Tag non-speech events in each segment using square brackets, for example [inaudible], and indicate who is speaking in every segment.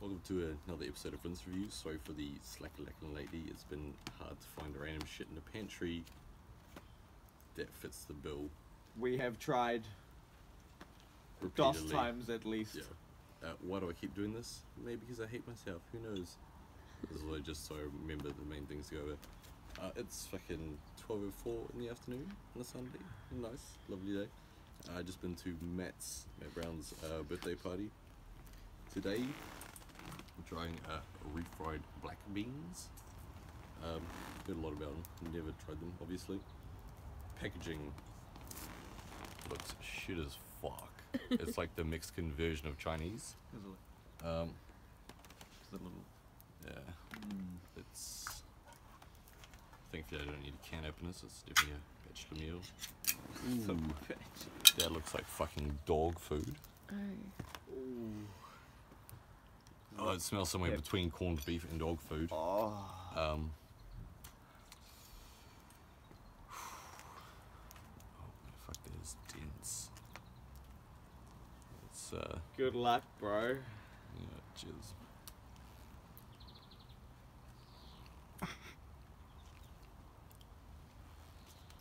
Speaker 1: Welcome to another episode of Rinse Reviews. Sorry for the slacker lacking lately. It's been hard to find a random shit in the pantry that fits the bill
Speaker 2: We have tried DOS
Speaker 1: repeatedly.
Speaker 2: times at least.
Speaker 1: Yeah. Uh, why do I keep doing this? Maybe because I hate myself. Who knows? This is just so I remember the main things to go over. Uh, it's fucking 12.04 in the afternoon on a Sunday. Nice, lovely day. I just been to Matt's, Matt Brown's uh, birthday party. Today, Trying uh, refried black beans. Um, heard a lot about them. Never tried them, obviously. Packaging looks shit as fuck. [laughs] it's like the Mexican version of Chinese. Um,
Speaker 2: there's a little.
Speaker 1: yeah, it's. Thankfully, I don't need a can opener, so it's definitely a bachelor meal. Ooh, that looks like fucking dog food. Oh, it smells somewhere between corned beef and dog food.
Speaker 2: Oh.
Speaker 1: Um, oh, fuck, that is dense. It's, uh,
Speaker 2: Good luck, bro.
Speaker 1: yeah, cheers.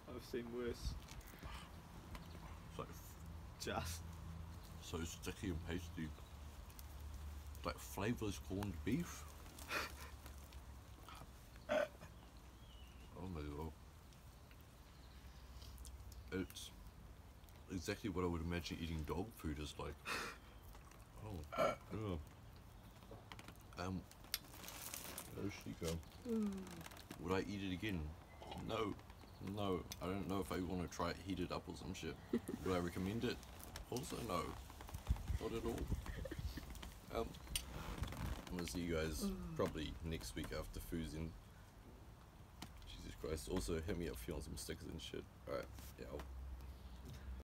Speaker 2: I've seen worse.
Speaker 1: Like
Speaker 2: Just.
Speaker 1: so sticky and pasty. Like flavorless corned beef. oh my god. It's exactly what I would imagine eating dog food is like. Oh, yeah. Um, does she go? Would I eat it again? No, no. I don't know if I want to try it heated up or some shit. Would I recommend it? Also, no, not at all. Um, I'm gonna see you guys probably next week after Fuzin. Jesus Christ. Also, hit me up if you want some stickers and shit. Alright, yeah, I'll